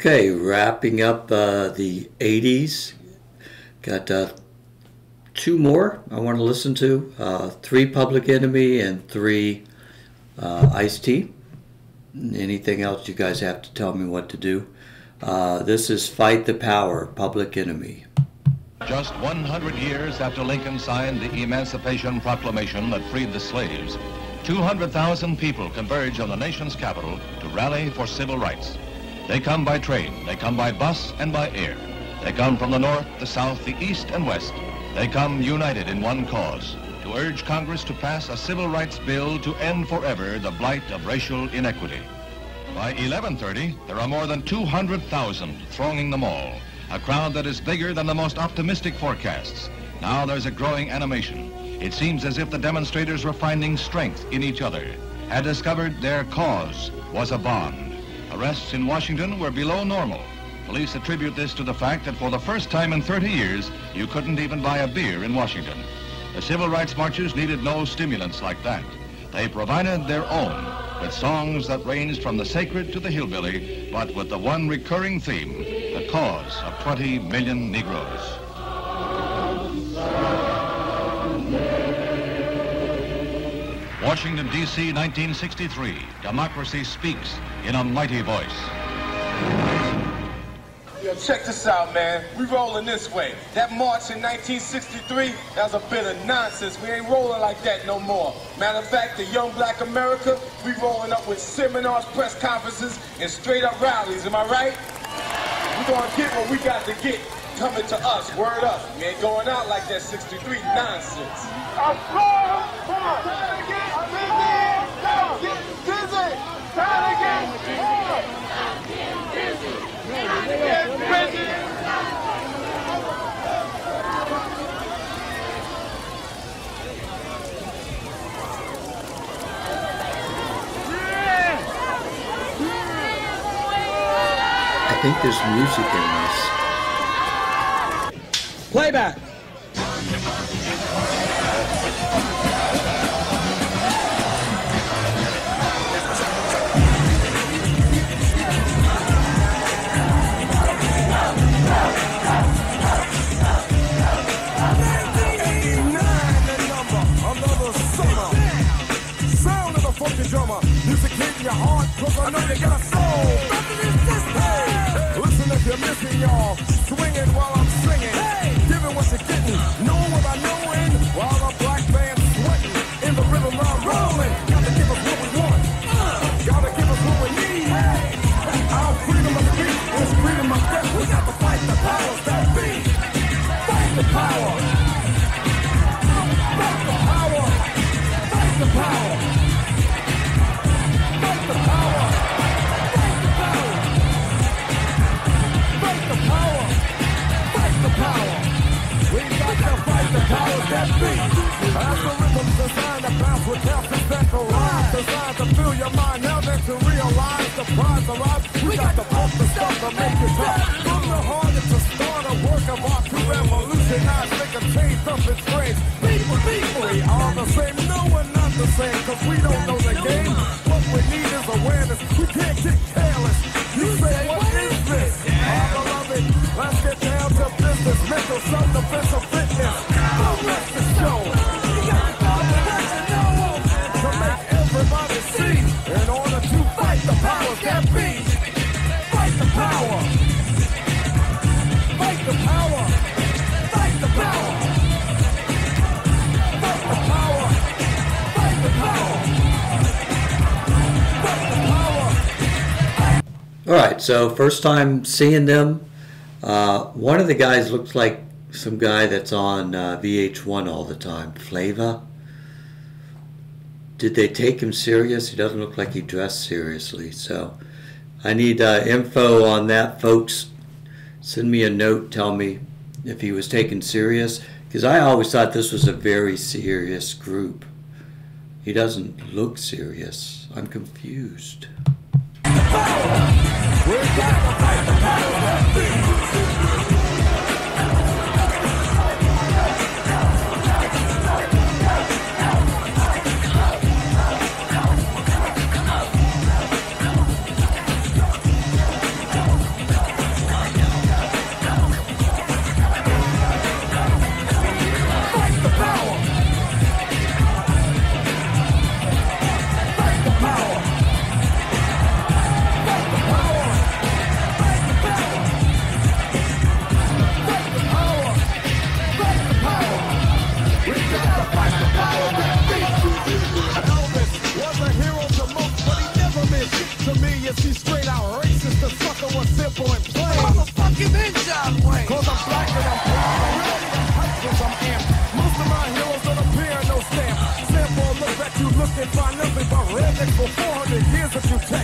Okay, wrapping up uh, the 80s. Got uh, two more I want to listen to uh, three Public Enemy and three uh, Ice T. Anything else you guys have to tell me what to do? Uh, this is Fight the Power, Public Enemy. Just 100 years after Lincoln signed the Emancipation Proclamation that freed the slaves, 200,000 people converge on the nation's capital to rally for civil rights. They come by train, they come by bus and by air. They come from the north, the south, the east and west. They come united in one cause, to urge Congress to pass a civil rights bill to end forever the blight of racial inequity. By 1130, there are more than 200,000 thronging the mall, a crowd that is bigger than the most optimistic forecasts. Now there's a growing animation. It seems as if the demonstrators were finding strength in each other, had discovered their cause was a bond. Arrests in Washington were below normal. Police attribute this to the fact that for the first time in 30 years, you couldn't even buy a beer in Washington. The civil rights marchers needed no stimulants like that. They provided their own with songs that ranged from the sacred to the hillbilly, but with the one recurring theme, the cause of 20 million Negroes. Washington, D.C., 1963. Democracy speaks in a mighty voice. Yo, check this out, man. We rolling this way. That march in 1963, that was a bit of nonsense. We ain't rolling like that no more. Matter of fact, the young black America, we rolling up with seminars, press conferences, and straight up rallies. Am I right? We gonna get what we got to get. Coming to us, word up. We ain't going out like that 63 nonsense. I'm strong. Come on. Try it again. I'm busy. Get busy. Try it again. Get busy. I think there's music in this. Playback. Your heart, cause I know you got a soul. Hey, listen if you're missing, y'all. Swinging while I'm singing. Giving what you're getting. Know what I knowing. While the black band's sweating. In the rhythm I'm rolling. Gotta give us what we want. Gotta give us what we need. Hey. Our freedom of speech is freedom of death. We got to fight the powers that be. Fight the power. Fight the power. Fight the power. Designed to fill your mind now that you realize the prize arrives. We got to pump the stuff to make it top. From the heart, it's a start, a work of art to revolutionize, make a change, something strange. People, people, we are the same, no we're not the same, cause we don't know that. Fight the power. Fight the power. Fight the power. Fight the power. Fight the power. All right, so first time seeing them. Uh, one of the guys looks like some guy that's on uh, VH1 all the time, Flava. Did they take him serious? He doesn't look like he dressed seriously. So I need uh, info on that, folks. Send me a note, tell me if he was taken serious. Because I always thought this was a very serious group. He doesn't look serious. I'm confused. Nothing but rednecks for 400 years if you check.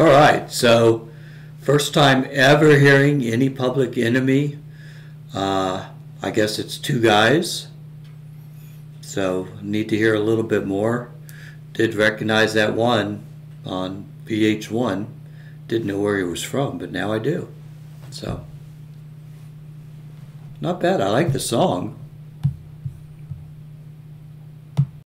All right, so first time ever hearing any Public Enemy. Uh, I guess it's two guys. So need to hear a little bit more. Did recognize that one on VH1. Didn't know where he was from, but now I do. So not bad. I like the song.